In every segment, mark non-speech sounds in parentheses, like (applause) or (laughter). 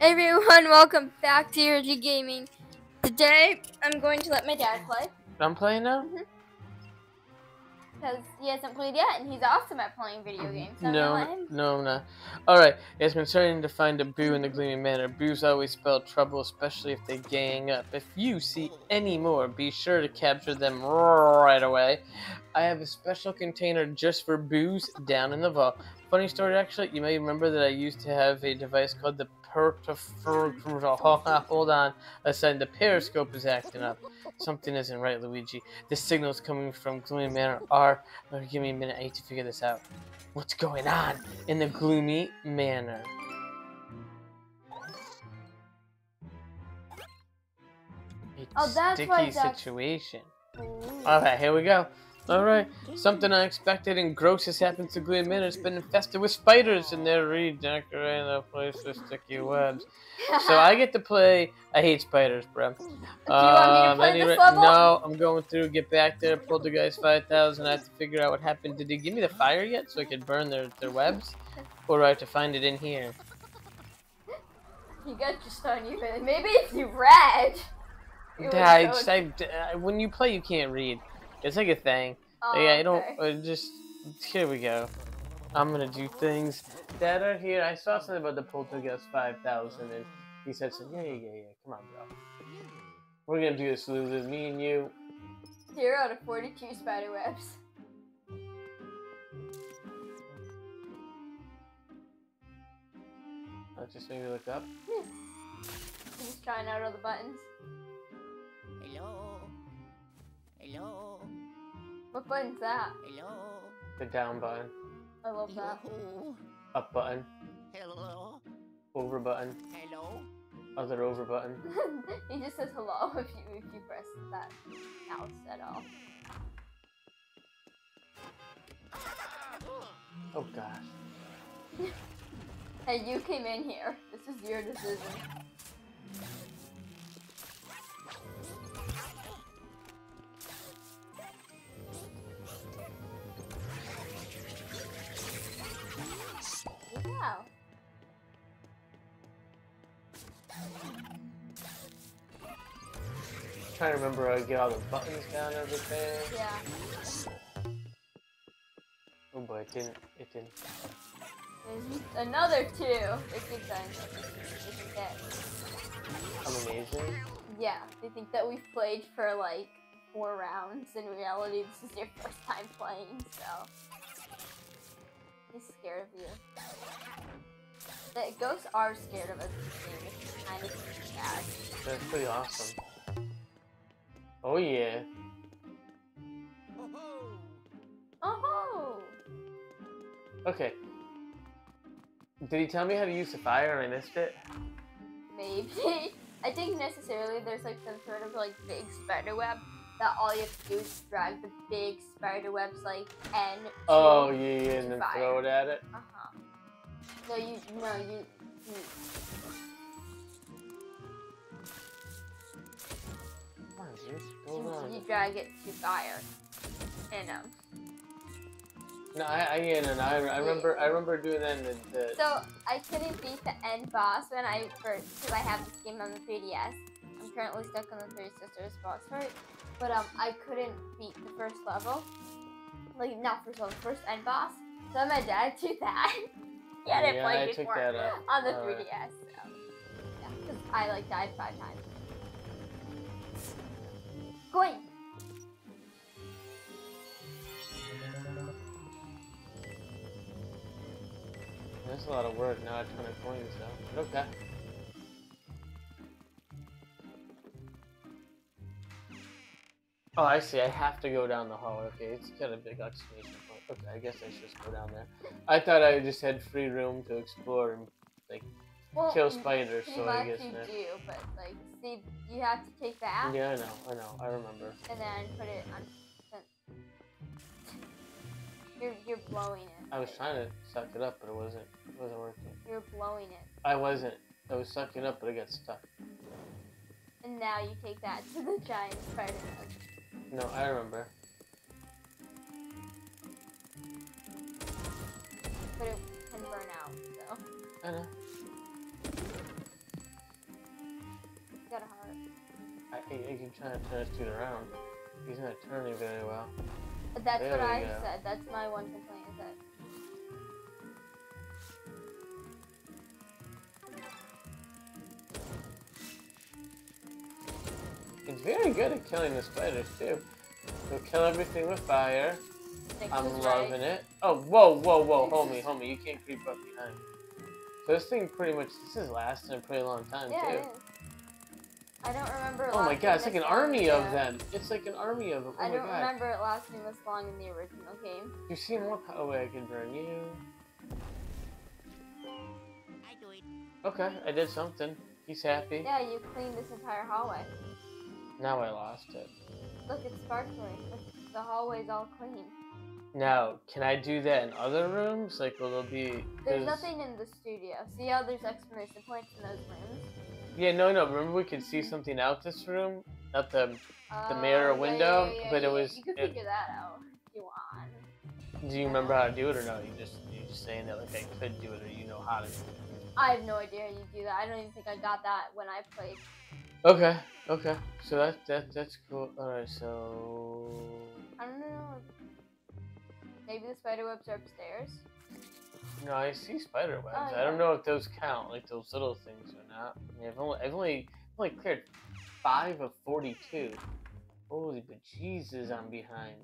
Hey everyone, welcome back to ERG Gaming. Today, I'm going to let my dad play I'm playing now? Mm-hmm. because he hasn't played yet, and he's awesome at playing video mm-hmm. games. So No, gonna let him. no, I'm not. Alright, it's been starting to find a boo in the Gleaming Manor. Boos always spell trouble, especially if they gang up. If you see any more, be sure to capture them right away. I have a special container just for boos down in the vault. Funny story, actually, you may remember that I used to have a device called the. (laughs) Hold on a second, the periscope is acting up. Something isn't right, Luigi. The signals coming from Gloomy Manor are. oh, give me a minute, I need to figure this out. What's going on in the Gloomy Manor? A Oh, that's sticky why situation. Ooh. Okay, here we go. Alright, something unexpected and gross has happened to Gloomy Manor. It's been infested with spiders and they're redecorating the place with sticky webs. So I get to play. I hate spiders, bro. Do you want me to Um, play anyway- this level? No, I'm going through, get back there, Poltergust 5,000. I have to figure out what happened. Did they give me the fire yet so I could burn their, their webs? Or do I have to find it in here? You got just on you. Maybe if you read. would I, it. I, uh, when you play, you can't read. It's like a thing. Oh, yeah, I don't. okay. Uh, just here we go. I'm gonna do things that are here. I saw something about the Poltergust 5000, and he said, something. "Yeah, yeah, yeah, yeah. Come on, bro. We're gonna do this, Lulu. Me and you." Zero out of 42 spider webs. Let's just maybe look up. He's trying out all the buttons. Hello. Hello. What button's that? Hello. The down button, I love that. Yo. up button, Hello. over button, Hello. other over button. (laughs) he just says hello (laughs) if you if you press that mouse at all. Oh gosh. (laughs) Hey, you came in here. This is your decision. Trying to remember how to get all the buttons down and everything. Yeah. Oh boy, it didn't. It didn't. There's another two. They think that they think that I'm amazing. yeah, they think that we've played for like four rounds. In reality, this is your first time playing, so he's scared of you. The ghosts are scared of us. in this game, which is kind of bad. That's pretty awesome. Oh yeah. Oh, Okay. Did he tell me how to use the fire and I missed it? maybe. (laughs) I think necessarily there's like some sort of like big spider web that all you have to do is drag the big spider webs like N. to- Oh yeah, yeah, and then fire. throw it at it. Uh huh. No, you no you. you you, drag it to fire. And um, No, I, I, no, no, I, I remember, I remember doing that in the, the so I couldn't beat the end boss when I first because I have this game on the 3DS. I'm currently stuck on the Three Sisters boss fight, but um I couldn't beat the first level, like not first level, first end boss. So my dad (laughs) did that. he hadn't Yeah, played I took before that up. on the Alright. 3DS. So yeah, because I like died five times. Going. That's a lot of work. Now I have 20 coins though. But okay. Oh, I see. I have to go down the hall. Okay, it's got a big exclamation point. Okay, I guess I should just go down there. I thought I just had free room to explore and like Well, kill spiders. So I guess you do, but like, see, you have to take that Yeah, I know. I know. I remember. and then put it on. You're you're blowing it. I was trying to suck it up, but it wasn't. It wasn't working. You're blowing it, I wasn't. I was sucking up, but it got stuck. and now you take that to the giant spider. No, I remember. But it can burn out, so. I know. Heart. I, I, I keep trying to turn this dude around. He's not turning very well. That's There what I go. said. That's my one complaint is that He's very good at killing the spiders too. He'll kill everything with fire. Nick I'm loving right. it. Oh, whoa, whoa, whoa, homie, homie, you can't creep up behind. me. So this thing pretty much, this is lasting a pretty long time Yeah, too. It is. I don't remember. it Oh my god, it's like an long, army of them. It's like an army of them. Oh I my don't god. remember it lasting this long in the original game. You see more? power. Oh wait, I can burn you. I do it. Okay, I did something. He's happy. Yeah, you cleaned this entire hallway. Now I lost it. Look, it's sparkling. Look, the hallway's all clean. Now, can I do that in other rooms? Like, will there be? There's nothing in the studio. See how there's exclamation points in those rooms? Yeah, no, no. Remember, we could see something out this room, out the. The mirror Oh, yeah, window, yeah, yeah, but it was- You could it- figure that out if you want. Do you remember how to do it or no? You just you just saying that like I could do it or you know how to do it. I have no idea how you do that. I don't even think I got that when I played. Okay, okay. So that that that's cool. All right, so I don't know. Maybe the spider webs are upstairs. No, I see spider oh, webs. Oh, I don't know if those count, like those little things or not. I mean, I've only I've only, I've only cleared five of forty-two. Holy but Jesus, I'm behind.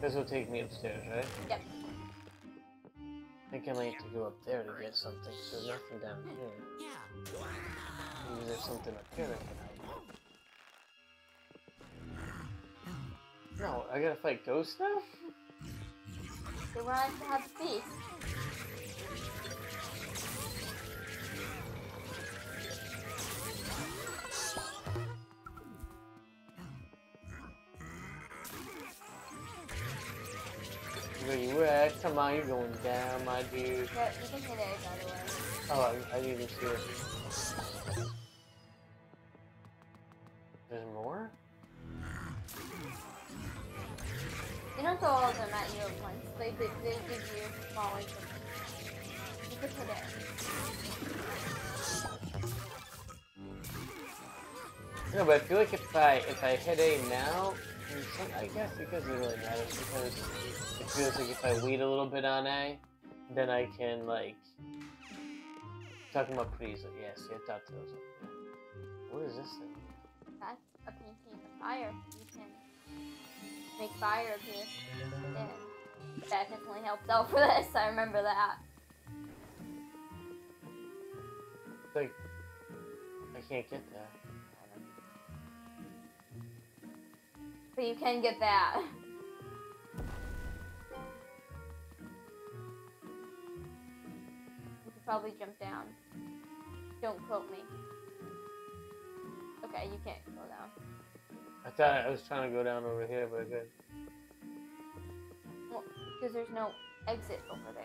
This will take me upstairs, right? Yep. I think I might have to go up there to get something. So there's nothing down here. Yeah. Maybe there's something up here that can hide. No, I gotta fight ghosts now? They want us to have a. Where you at? Come on, you're going down, my dude. Yeah, you can hit it, by the way. Oh, I, I didn't even see it. Don't throw all of them at you at once. They, they, they give you. You could hit it. No, but I feel like if I if I hit A now, I guess it doesn't really matter because it feels like if I wait a little bit on A, then I can like talking about pretty easily. Yes, yeah, I thought that was. What is this thing? That's fire appear. Yeah. That definitely helped out for (laughs) this. I remember that. Like I can't get that. But you can get that. You could probably jump down. Don't quote me. Okay, you can't go down. I thought I was trying to go down over here, but I couldn't. Because there's no exit over there.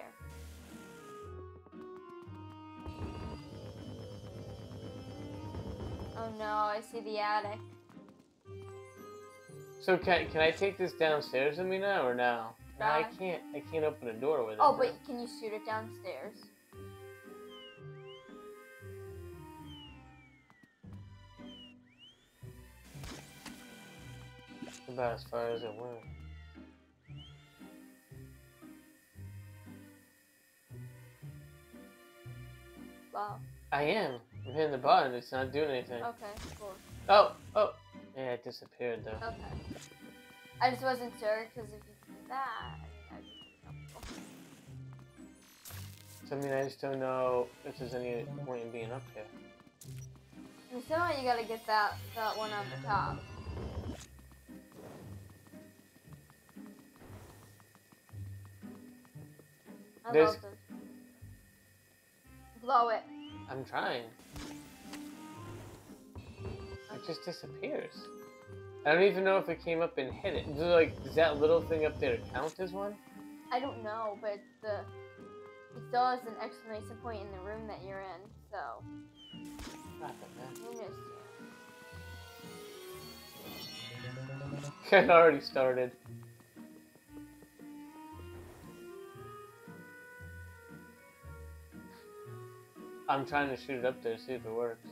Oh no, I see the attic. So can can I take this downstairs with me now or now? No, I can't. I can't open a door with it. Oh, now. but can you shoot it downstairs? about as far as it went. I am. I'm hitting the button. It's not doing anything. Okay, cool. Oh, oh. Yeah, it disappeared though. Okay. I just wasn't sure because if you do that, I mean, that'd be helpful. So I mean, I just don't know if there's any point in being up here. And so you gotta get that that one on the top. I There's- love. Blow it. I'm trying. It just disappears. I don't even know if it came up and hit it. Does, like, does that little thing up there count as one? I don't know, but the it still has an exclamation point in the room that you're in, so man. who missed you? It already started. I'm trying to shoot it up there, see if it works.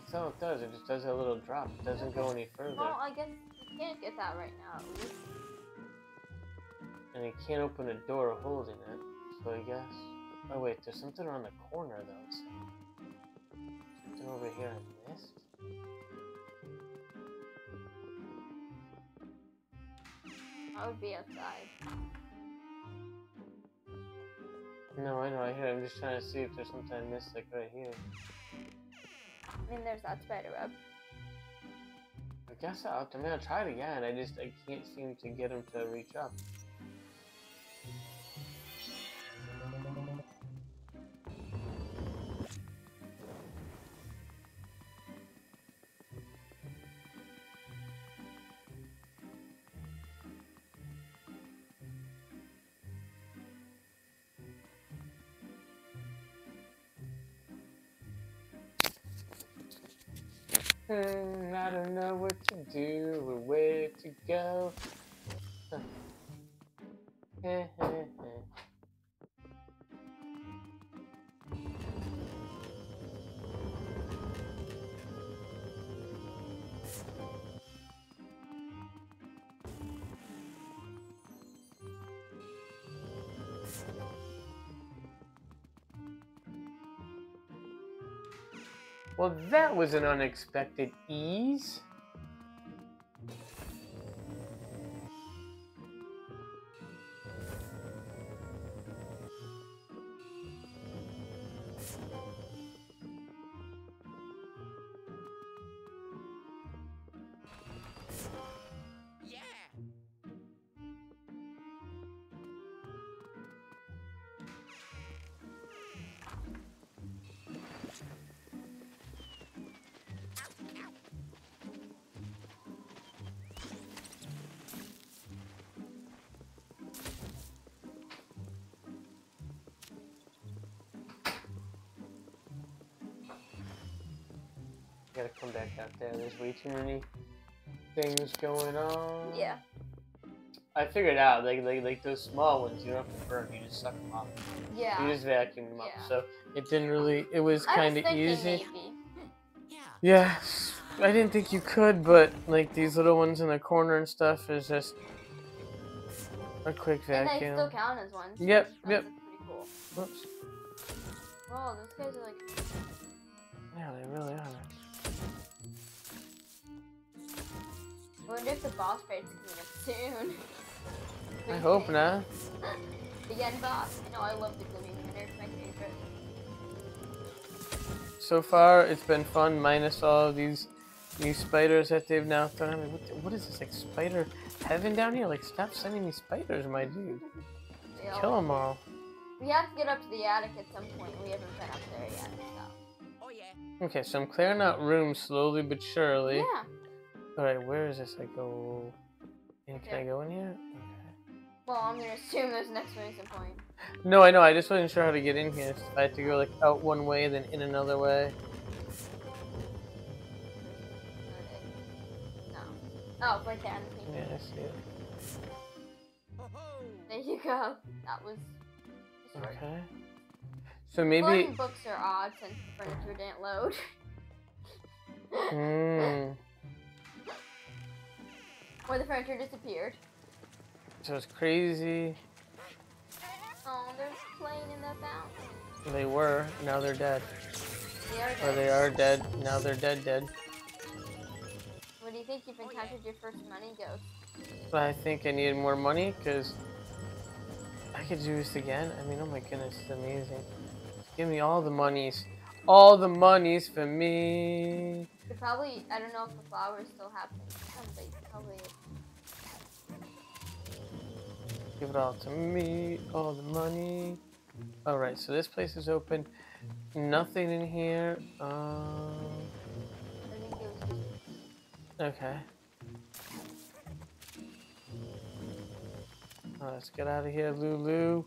That's all it does. It just does a little drop. It doesn't go any further. Well, I guess you can't get that right now. And you can't open a door holding it. So I guess. Oh wait, there's something around the corner though. It's something over here I missed. I would be outside. No, I know. I hear. it. I'm just trying to see if there's something I missed, like right here. I mean, there's that spider web. I guess I'll. I mean, I'll try it again. I just I can't seem to get him to reach up. I don't know what to do or where to go. That was an unexpected ease. Gotta come back out there. There's way too many things going on. Yeah. I figured out, like, like, like those small ones, you don't have to burn, you just suck them up. Yeah. You just vacuum them up. Yeah. So it didn't really, it was kind of easy. maybe. Yeah. I didn't think you could, but like these little ones in the corner and stuff is just a quick And they vacuum. still count as one. so Yep, that's yep. Pretty cool. Whoops. Oh, those guys are like. Yeah, they really are. Wonder if the boss fight's coming up soon. I hope not. (laughs) The end boss. I know I love the Gleaming Manor. It's my favorite. So far, it's been fun, minus all of these new spiders that they've now thrown at me. What, what is this, like spider heaven down here? Like, stop sending me spiders, my dude. They all- Kill them all. We have to get up to the attic at some point. We haven't been up there yet. So. Oh yeah. Okay, so I'm clearing out rooms slowly but surely. Yeah. Alright, where is this? I go. in- Can I go in here? Well, I'm gonna assume there's an exclamation point. No, I know. I just wasn't sure how to get in here. If I had to go like out one way, then in another way. No. Oh, right there. Yeah, I see it. There you go. That was. right. Okay. So maybe. Books are odd since the furniture didn't load. Hmm. Or the furniture disappeared. So it's crazy. Oh, there's a plane in the fountain. They were. Now they're dead. They are Or dead. they are dead. Now they're dead. Dead. What do you think you've encountered your first money ghost? But I think I needed more money because I could do this again. I mean, oh my goodness, it's amazing. Give me all the monies. All the monies for me. Could probably, I don't know if the flowers still have Give it all to me. All the money. Alright, so this place is open. Nothing in here. Um, I think it was just okay. Let's get out of here, Lulu.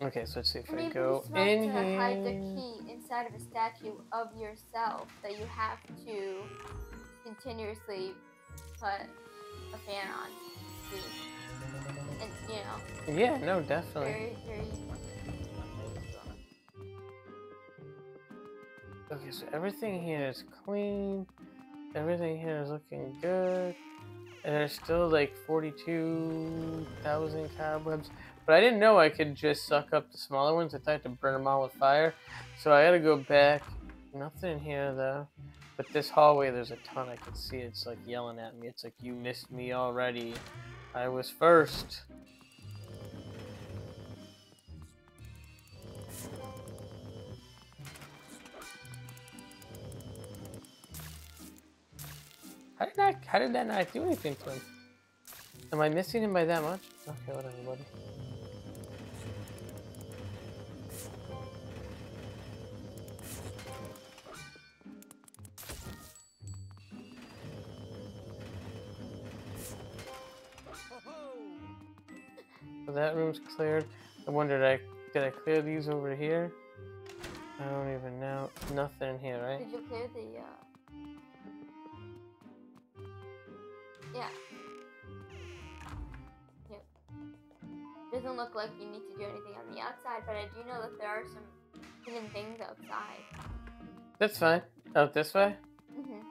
Okay, so let's see if I Maybe go in to hide the here. key inside of a statue of yourself that you have to continuously put a fan on. And you know, Yeah, no, definitely. very, very. Okay, so everything here is clean. Everything here is looking good. And there's still like 42,000 cobwebs. But I didn't know I could just suck up the smaller ones. I thought I had to burn them all with fire. So I gotta go back. Nothing in here though. But this hallway, there's a ton. I can see it's like yelling at me. It's like, you missed me already. I was first. How did that? How did that not do anything to him? Am I missing him by that much? Okay, whatever, buddy. So that room's cleared. I wondered, I did I clear these over here? I don't even know. Nothing in here, right? Did you clear the? Uh... Yeah. Yep. Doesn't look like you need to do anything on the outside, but I do know that there are some hidden things outside. That's fine. Out this way? Mm-hmm.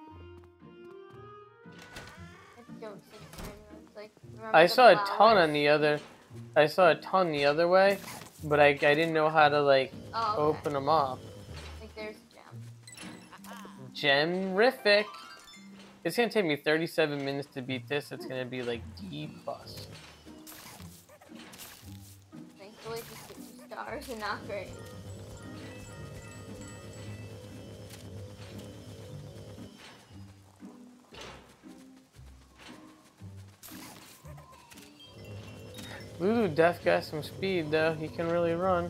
I don't see it anywhere. It's like I saw a ton on the other. I saw a ton the other way, but I, I didn't know how to like Oh, okay. open them up. Like there's a gem. Ah. Gemrific. It's gonna take me 37 minutes to beat this. It's gonna be like D plus. Thankfully, just get two stars and not great. Lulu Death got some speed though. He can really run. You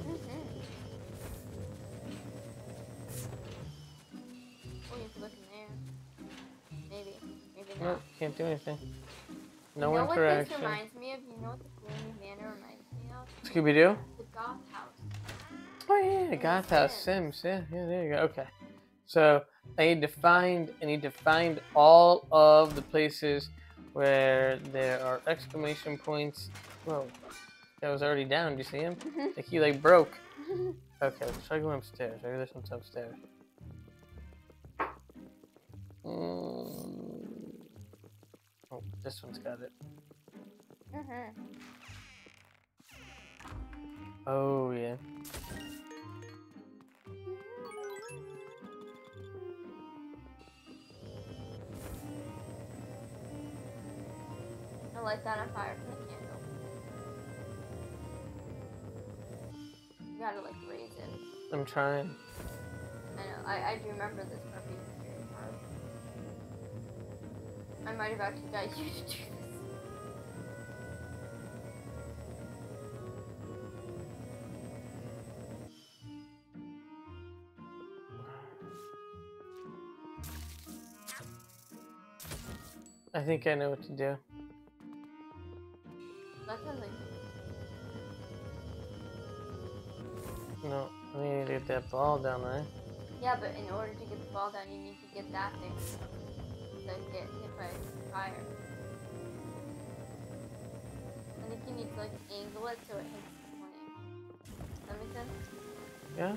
can look in there. Maybe. Maybe not. Nope, can't do anything. No you No know what this interaction. reminds me of? You know what the Gloomy Manor reminds me of? Scooby Doo? The Goth House. Oh yeah, the Goth House Sims. Sims. Yeah, yeah, there you go. Okay. So I need to find I need to find all of the places where there are exclamation points. Whoa. That was already down. Do you see him? Like he like broke. (laughs) Okay, let's try going upstairs. Maybe this one's upstairs. Mm. Oh, this one's got it. mm-hmm. Oh yeah. I'll light that on fire from the candle. You gotta like raise it. I'm trying. I know. I, I do remember this being very hard. I might have actually got (laughs) you to do this. I think I know what to do. That ball down there. yeah, but in order to get the ball down, you need to get that thing to get hit by fire. I think you need to like angle it so it hits the. Does that make sense? Yeah?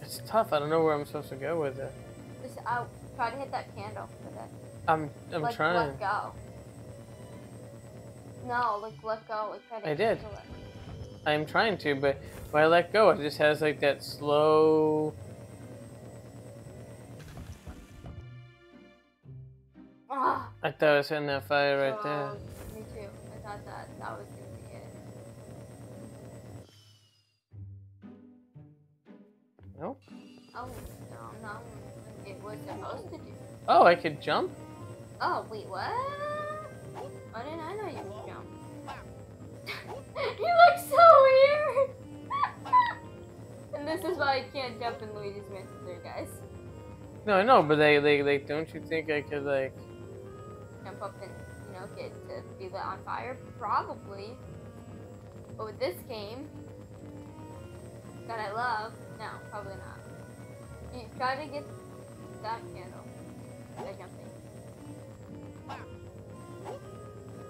It's tough. I don't know where I'm supposed to go with it. Uh, try to hit that candle with it. I'm I'm like trying. let go. No, like let go. Like try to I did. It. I'm trying to, but when I let go, it just has like that slow. Ah, I thought I was hitting that fire right there. oh, Me too. I thought that that was Oh, I could jump. Oh wait, what? Why didn't I know you could jump? (laughs) you look so weird. (laughs) and this is why I can't jump in Luigi's Mansion 3, guys. No, I know, but they, they, they, don't you think I could like? Jump up and you know get to be lit on fire, probably. But with this game, that I love. No, probably not. You try to get that candle.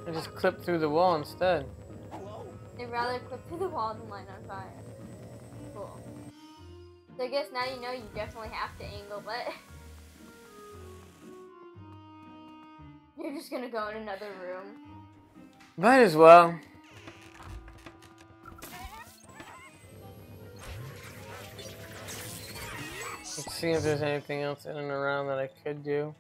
I just clipped through the wall instead. They'd rather clip through the wall than light on fire. Cool. So I guess now you know you definitely have to angle, but (laughs) you're just gonna go in another room. Might as well. Let's see if there's anything else in and around that I could do.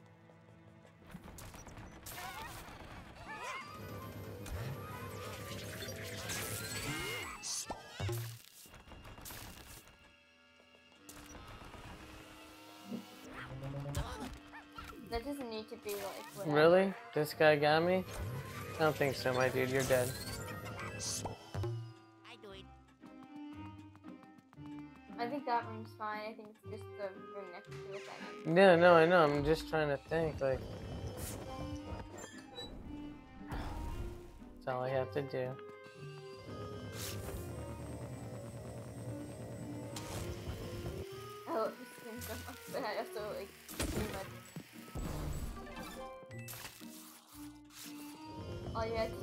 That doesn't need to be like whatever. Really? This guy got me? I don't think so, my dude. You're dead. That room's fine. I think it's just the room next to it that Yeah, no, I know. I'm just trying to think. Like, that's all I have to do. I love this game so much, but I also like pretty much. All you had to.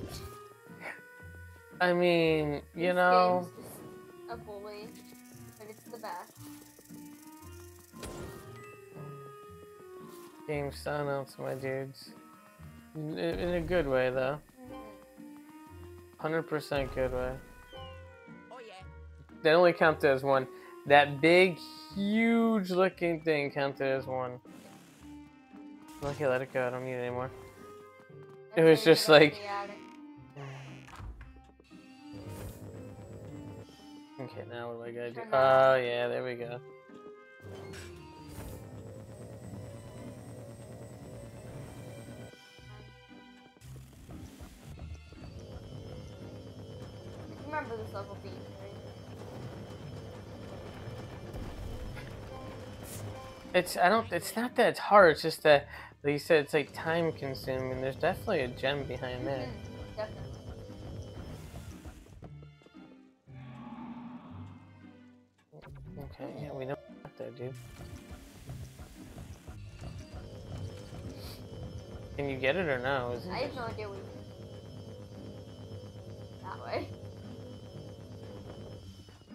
I mean, you this know, a bully, game silence, my dudes. In, a good way, though. Mhm. 100% good way. Oh yeah. That only counted as one. That big, huge looking thing counted as one. Okay, let it go. I don't need it anymore. It was just like- (sighs) Okay, now what do I gotta do? Oh, yeah, there we go. Level? It's, I don't, it's not that it's hard, it's just that, like you said, it's like time consuming. There's definitely a gem behind there. Mhm, Definitely. Okay, yeah, we know that there, dude. Can you get it or no? Is it I have no idea what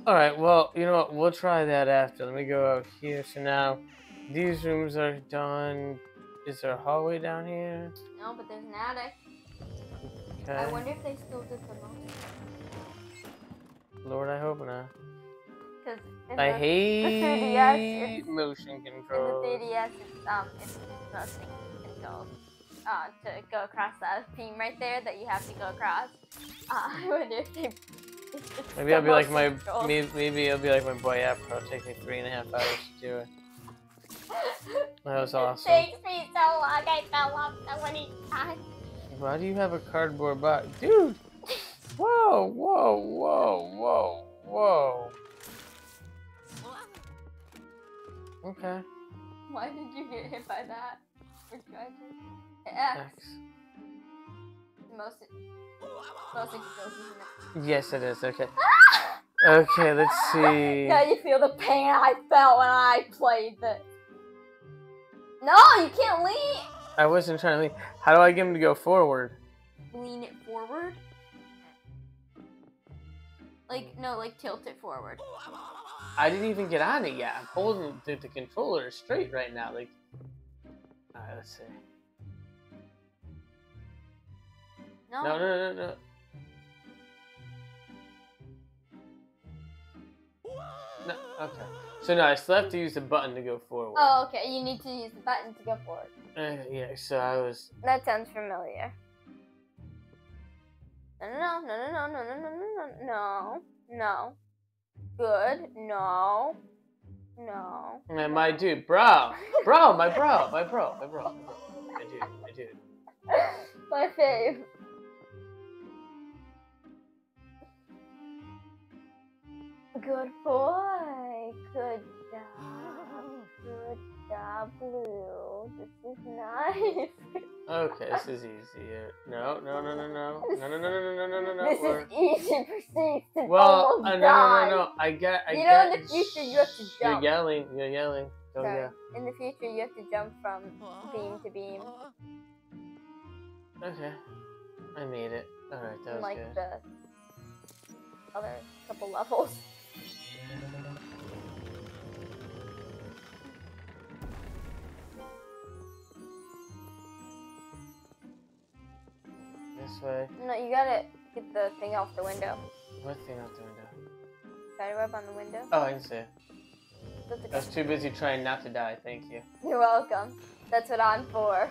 Alright, well, you know what? We'll try that after. Let me go out here. So now, these rooms are done. Is there a hallway down here? No, but there's an attic. Okay. I wonder if they still did the motion. Lord, I hope not. Because I the, (laughs) hate (laughs) 3DS is- motion in the control. 3DS, it's, um, it's motion control. Uh, to go across that beam right there that you have to go across. (laughs) Uh, I wonder if they. Maybe I'll be like my control. maybe, maybe I'll be like my boy Afro. It'll take me three and a half hours to do it. That was awesome. (laughs) It takes me so long. I fell off so many times. Why do you have a cardboard box, dude? Whoa, whoa, whoa, whoa, whoa. Okay. Why did you get hit by that? To? X. X. Most most explosives Yes, it is. Okay. (laughs) Okay, let's see. Now you feel the pain I felt when I played this. No, you can't lean. I wasn't trying to lean. How do I get him to go forward? Lean it forward. Like no, like tilt it forward. I didn't even get on it yet. I'm holding the, the controller straight right now. Like, alright, let's see. No. No, no, no, no. No, okay. So no, I still have to use the button to go forward. Oh, okay. You need to use the button to go forward. Uh, yeah, so I was. That sounds familiar. No, no, no, no, no, no, no, no, no, no, no. Good. No. No. Man, my dude, bro, bro, my bro, my bro, my bro, my bro, my dude, my dude. My fave. Good boy. Good job. Good job, Blue. This is nice. Okay, this is easier. No, no, no, no, no, no, no, no, no, no, no, no, no. this we're- is easy Steve to Well, almost uh, no, die. no, no, no. I got, I You know, got. in the future, you have to You're jump. yelling. You're yelling. Oh Sorry. yeah. In the future, you have to jump from beam to beam, Okay. I made it. All right, that was like good. the other couple levels. This way. No, you gotta get the thing off the window. What thing off the window? Spiderweb on the window. Oh, I can see. it. I was too busy trying not to die. Thank you. You're welcome. That's what I'm for.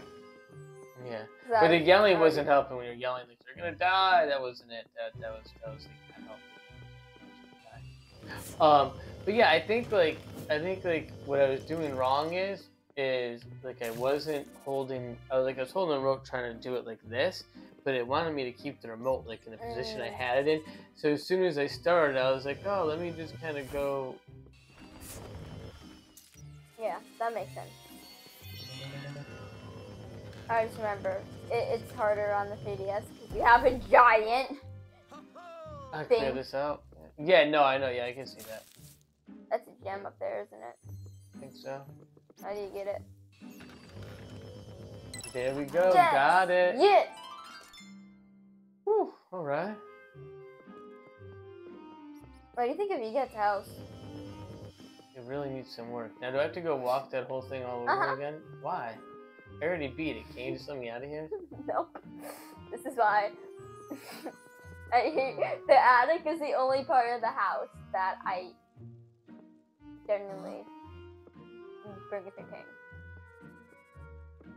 Yeah. But the yelling wasn't helping when you're yelling like you're gonna die. That wasn't it. That that was that was like. (laughs) Um, but yeah, I think like I think like what I was doing wrong is is like I wasn't holding. I was like I was holding the remote trying to do it like this, but it wanted me to keep the remote like in the position I Mm. had it in. So as soon as I started, I was like, oh, let me just kind of go. Yeah, that makes sense. I just remember it, it's harder on the 3DS because you have a giant. I clear this out. Yeah, no, I know. Yeah, I can see that. That's a gem up there, isn't it? I think so. How do you get it? There we go. Yes! Got it. Yes. Whew, all right. What do you think of Eget's house? It really needs some work. Now, do I have to go walk that whole thing all over Uh-huh. again? Why? I already beat it. Can you just let me out of here? (laughs) nope. This is why. (laughs) I hate the attic is the only part of the house that I genuinely bring it thinking.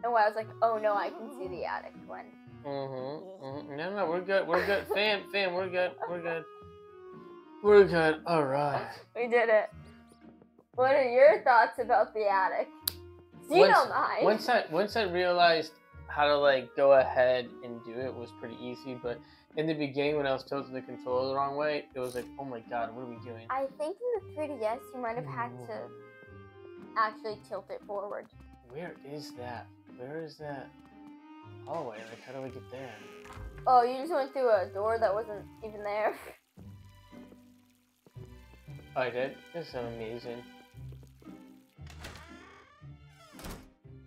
And why I was like, oh no, I can see the attic one. Mm-hmm. mm-hmm. No, no, we're good. We're good. fam, fam, we're good. We're good. We're good. All right. We did it. What are your thoughts about the attic? You Once- don't mind? Once I once I realized how to like go ahead and do it was pretty easy, but in the beginning when I was tilting the controller the wrong way, it was like, oh my god, what are we doing? I think in the 3DS you might have had to actually tilt it forward. Where is that? Where is that hallway? Like, how do I get there? Oh, you just went through a door that wasn't even there. Oh, I did? This is amazing.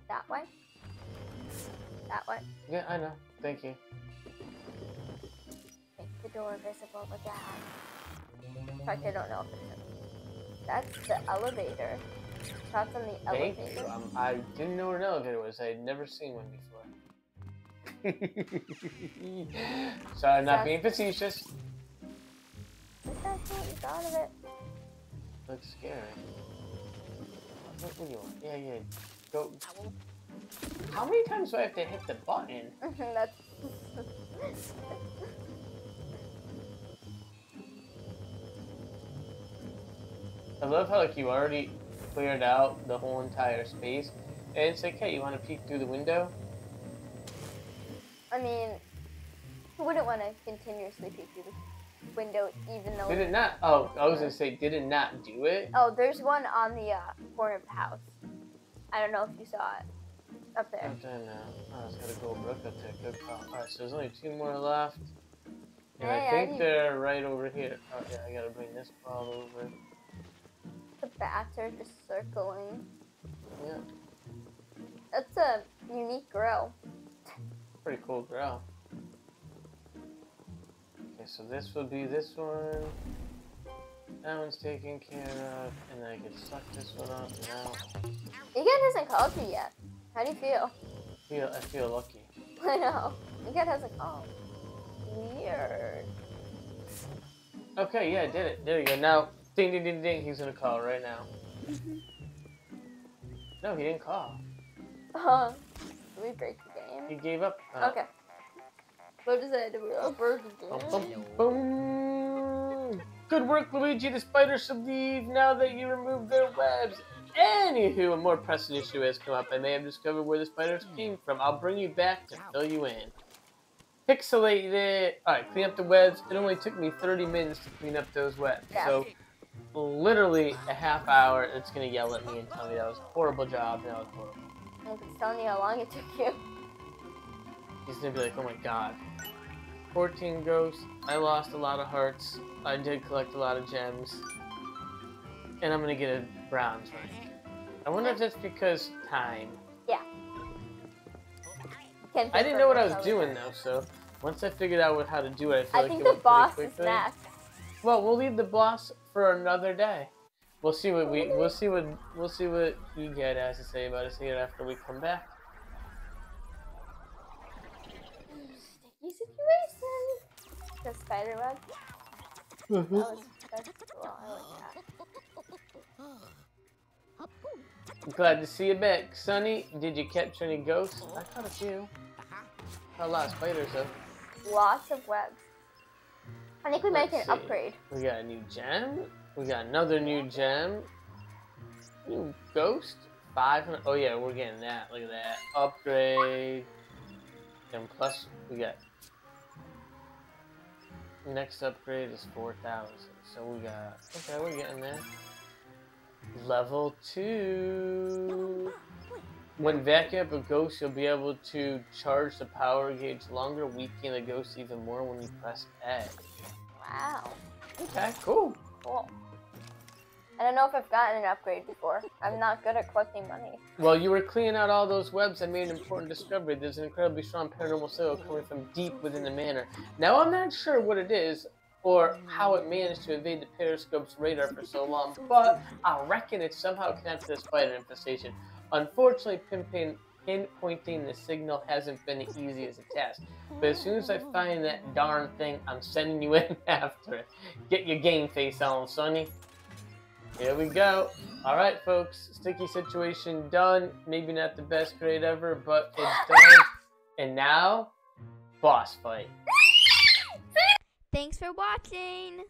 That way. That way. Yeah, I know. Thank you. The door visible again. In fact, I don't know if it's. That's the elevator. Shots on the Thank elevator. you. Um, I didn't know where an elevator was. I had never seen one before. (laughs) Sorry, I'm not being facetious. That's what you thought of it. Looks scary. What, what do you want? Yeah, yeah. Go. How many times do I have to hit the button? (laughs) That's. (laughs) I love how like you already cleared out the whole entire space, and it's like, hey, you want to peek through the window? I mean, who wouldn't want to continuously peek through the window, even though. Did it not? Oh, I was gonna say, did it not do it? Oh, there's one on the uh, corner of the house. I don't know if you saw it. Up there. I'm done now. Oh, it's got a gold brook up there. Good call. Alright, so there's only two more left. And Hey, I I think need- they're right over here. Oh yeah, I gotta bring this ball over. The bats are just circling. Yeah, That's a unique grill. pretty cool growl. Okay, so this would be this one. That one's taken care of, and I can suck this one up now. Egan hasn't called you yet. How do you feel? Feel I feel lucky. (laughs) I know. Egan hasn't called. Weird. Okay, yeah, I did it. There you go. Now, ding, ding, ding, ding. He's gonna call right now. No, he didn't call. Uh, did we break the game? He gave up. Uh, Okay. What is it? Did we all break the Bum, game? bum, boom. Good work, Luigi. The spiders should leave now that you removed their webs. Anywho, a more pressing issue has come up. I may have discovered where the spiders came from. I'll bring you back to fill you in. Pixelate it. Alright, clean up the webs. It only took me 30 minutes to clean up those webs. Yeah. So, literally a half hour, it's going to yell at me and tell me that was a horrible job. That was horrible. I was telling you how long it took you. He's gonna be like, oh my god. 14 ghosts. I lost a lot of hearts. I did collect a lot of gems. And I'm gonna get a bronze rank. I wonder if that's because time. Can't I didn't know what I was doing though, so once I figured out what, how to do it, I feel I like think it the boss is next. Well, we'll leave the boss for another day. We'll see what we we'll see what we'll see what you Egad has to say about us here after we come back. Sticky situation. The spider web. That was that's cool. I like that. Glad to see you back, Sonny. Did you catch any ghosts? I caught a few. Caught a lot of spiders though. Lots of webs. I think we might Let's get an see. upgrade. We got a new gem. We got another new gem. New ghost. Five. Oh yeah, we're getting that. Look at that upgrade. And plus, we got next upgrade is four thousand. So we got. Okay, we're getting there. Level two. When vacuum up a ghost, you'll be able to charge the power gauge longer, weakening the ghost even more when you press A. Wow. Okay, cool. Cool. I don't know if I've gotten an upgrade before. I'm not good at collecting money. Well, you were cleaning out all those webs and made an important discovery. There's an incredibly strong paranormal signal coming from deep within the manor. Now, I'm not sure what it is or how it managed to evade the periscope's radar for so long, but I reckon it's somehow connected to the spider infestation. Unfortunately, pinpoint, pinpointing the signal hasn't been easy as a task. But as soon as I find that darn thing, I'm sending you (laughs) in after it. Get your game face on, Sonny. Here we go. All right, folks. Sticky situation done. Maybe not the best grade ever, but it's done. (laughs) And now, boss fight. Thanks for watching.